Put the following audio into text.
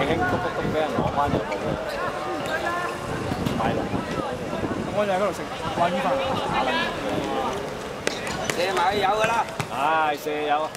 輕輕篤篤篤俾人攞翻就好啦。買啦，我哋喺嗰度食軍飯。射埋去有㗎啦，唉，射有。